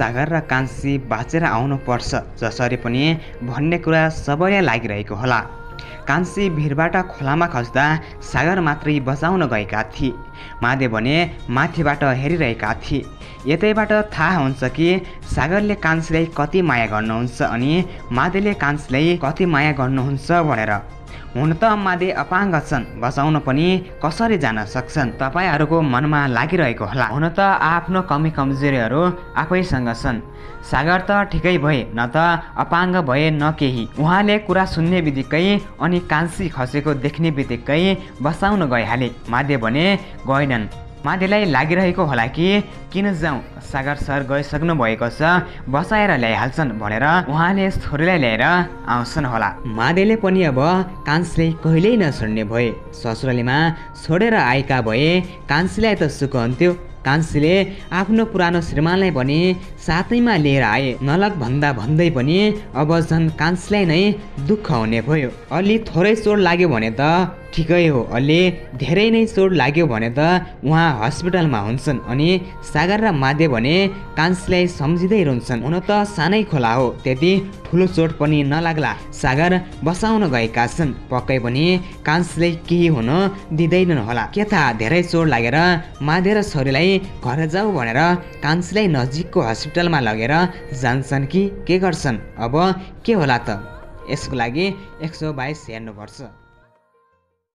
सागर र कान्छी बाँचेर आउनुपर्छ जसरी पनि भन्ने कुरा सबैलाई लागिरहेको होला। कान्छी भिरबाट खोलामा खस्दा सागर मात्रै बचाउन गएका थिए। मादे भने माथिबाट हेरिरहेका थिए। यतैबाट थाहा हुन्छ कि सागरले कान्छीलाई कति माया गर्नुहुन्छ अनि मादेले कान्छीलाई कति माया गर्नुहुन्छ भनेर। हुन त मादे अपाङ्ग छन्। बचाउन पनि कसरी जान सक्छन्? तपाईँहरूको मनमा लागिरहेको होला। हुन त आफ्नो कमी कमजोरीहरू आफैसँग छन्। सागर त ठिकै भए न त अपाङ्ग भए न केही। उहाँले कुरा सुन्ने बित्तिकै अनि कान्छी खसेको देख्ने बित्तिकै बसाउन गइहाले। मादे भने गएनन्। मादेलाई लागिरहेको होला कि? किन जाउँ? सागर सर गइसक्नु भएको छ। बसाएर ल्याइहाल्छन् भनेर उहाँले छोरीलाई ल्याएर आउँछन् होला। मादेले पनि अब कान्छीलाई कहिल्यै नछोड्ने भए ससुरालीमा छोडेर आएका भए कान्छीलाई त सुख हुन्थ्यो। कान्छीले आफ्नो पुरानो श्रीमानलाई पनि साथैमा लिएर आए। नलग भन्दा भन्दै पनि अब झन् कान्छीलाई नै दुःख हुने भयो। अलि थोरै चोट लाग्यो भने त ठिकै हो। अलि धेरै नै चोट लाग्यो भने त उहाँ हस्पिटलमा हुन्छन् अनि सागर र मादे भने कान्छीलाई सम्झिँदै रुन्छन् हुन त सानै खोला हो त्यति ठुलो चोट पनि नलाग्ला। सागर बसाउन गएका छन्। पक्कै पनि कान्छीलाई केही हुन दिँदैनन् होला। के थाहा धेरै चोट लागेर मादे र छोरीलाई घर जाऊ भनेर कान्छीलाई नजिकको हस्पिटलमा लगेर जान्छन् कि के गर्छन्? अब के होला त? यसको लागि एक सौ बाइस हेर्नुपर्छ।